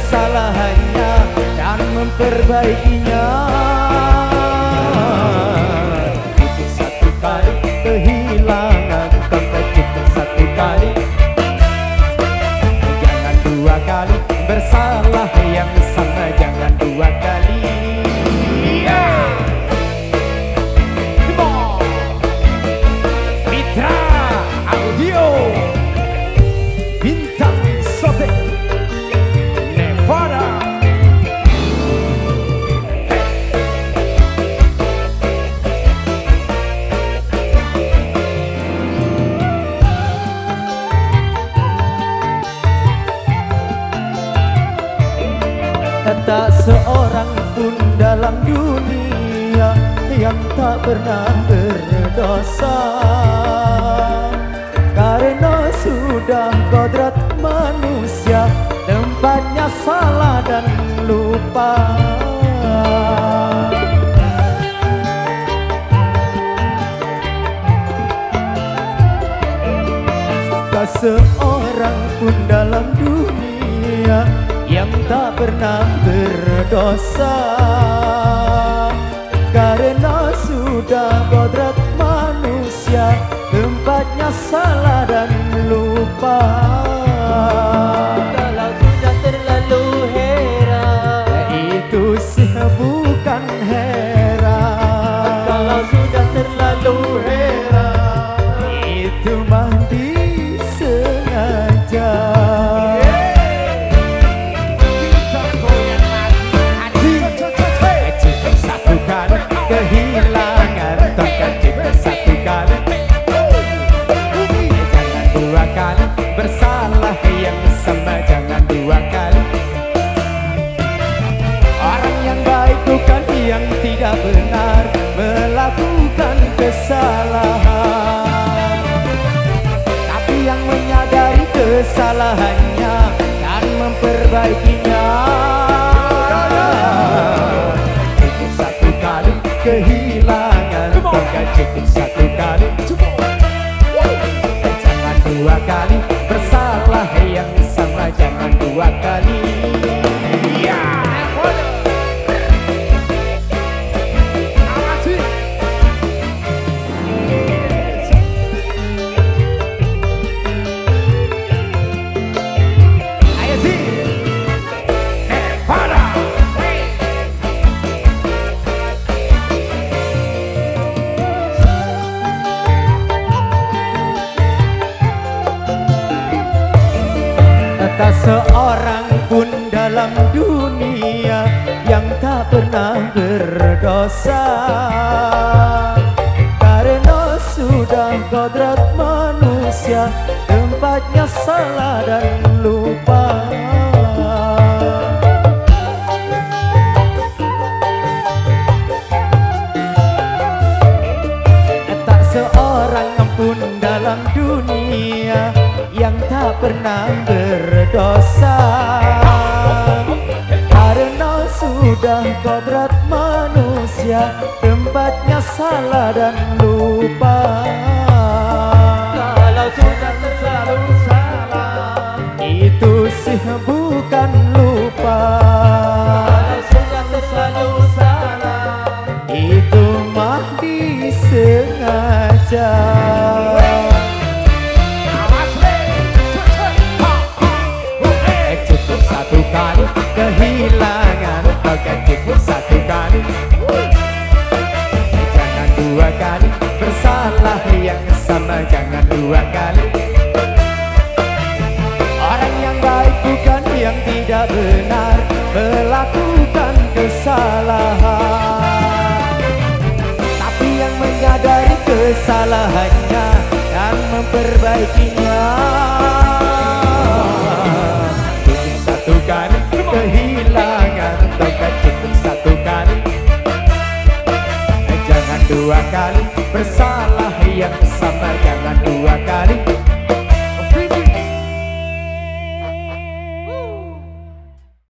kesalahannya Dan memperbaikinya dunia yang tak pernah berdosa. Karena sudah kodrat manusia Tempatnya salah dan lupa. Tak seorang pun dalam dunia yang tak pernah berdosa. Karena sudah tidak benar melakukan kesalahan. Tapi yang menyadari kesalahannya dan memperbaikinya pernah berdosa. Karena sudah kodrat manusia tempatnya salah dan lupa. Tak seorang pun dalam dunia yang tak pernah berdosa kodrat manusia tempatnya salah dan lupa. Kalau sudah terlalu salah Itu sih bukan dua kali. Bersalah yang sama Jangan dua kali. Orang yang baik bukan yang tidak benar. Melakukan kesalahan. Tapi yang menyadari kesalahannya Dan memperbaikinya dua kali. Bersalah yang sabar jangan dua kali.